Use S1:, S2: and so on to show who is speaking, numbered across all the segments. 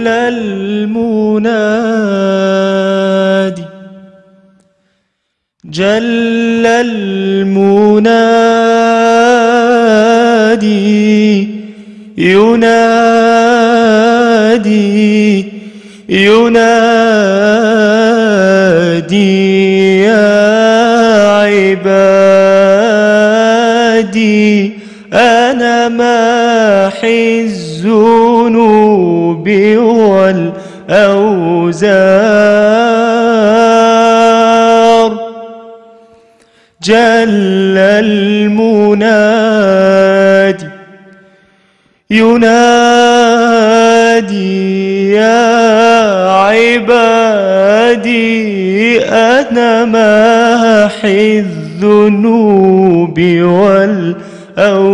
S1: جل المنادي. جل المنادي ينادي ينادي يا عبادي أنا ماحي الذنوب والأوزار جل المنادي ينادي يا عبادي أنا ماحي الذنوب والأوزار.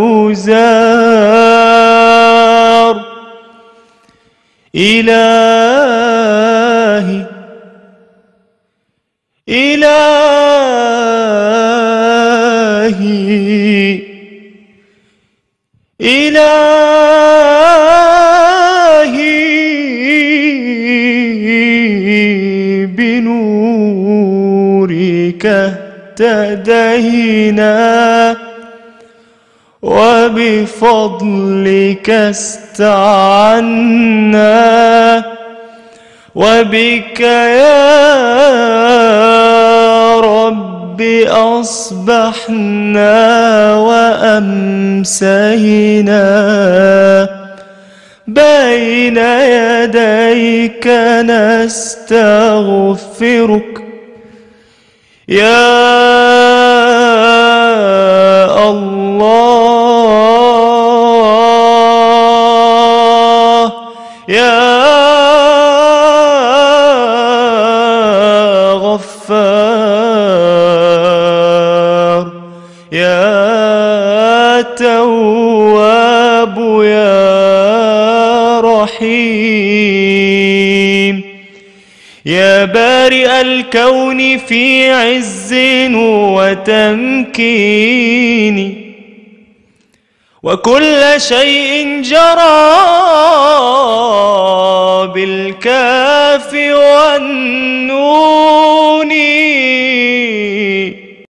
S1: إلهي. إلهي. إلهي. بنورك اهتدينا. وبفضلك استعنا وبك يا رب أصبحنا وأمسينا بين يديك نستغفرك يا يا غفار يا تواب يا رحيم. يا بارئ الكون في عز وتمكين. وكل شيء جرى بالكاف والنون.